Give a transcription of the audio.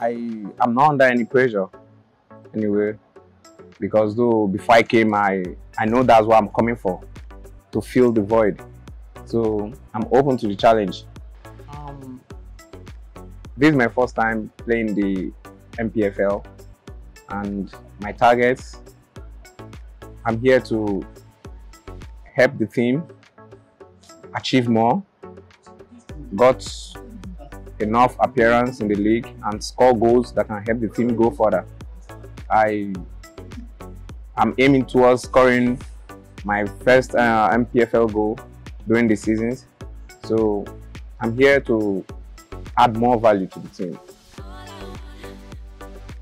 I am not under any pressure anyway because though before I came I I know that's what I'm coming for to fill the void. So I'm open to the challenge. Um, this is my first time playing the NPFL and my targets I'm here to help the team achieve more, got enough appearance in the league and score goals that can help the team go further. I am aiming towards scoring my first uh, NPFL goal during the seasons. So I'm here to add more value to the team.